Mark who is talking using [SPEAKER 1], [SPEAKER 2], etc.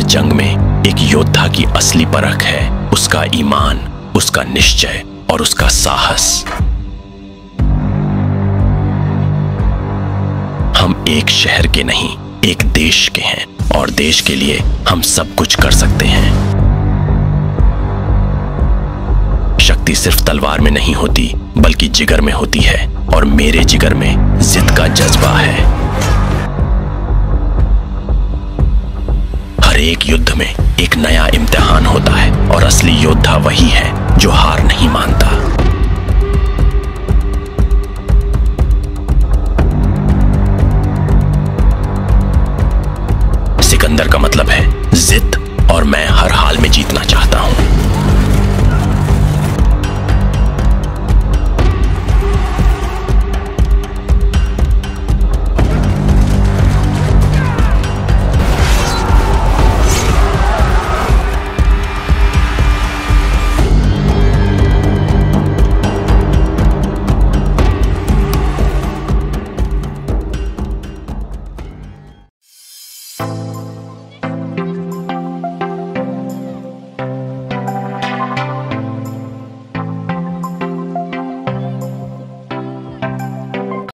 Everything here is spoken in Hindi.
[SPEAKER 1] हर जंग में एक योद्धा की असली परख है। उसका ईमान, उसका निश्चय और उसका साहस। हम एक शहर के नहीं, एक देश के हैं और देश के लिए हम सब कुछ कर सकते हैं। शक्ति सिर्फ़ तलवार में नहीं होती, बल्कि जिगर में होती है और मेरे जिगर में जिद का जज्बा है। हर एक युद्ध में एक नया इम्तिहान होता है और असली योद्धा वही है जो हार नहीं मानता। सिकंदर का मतलब है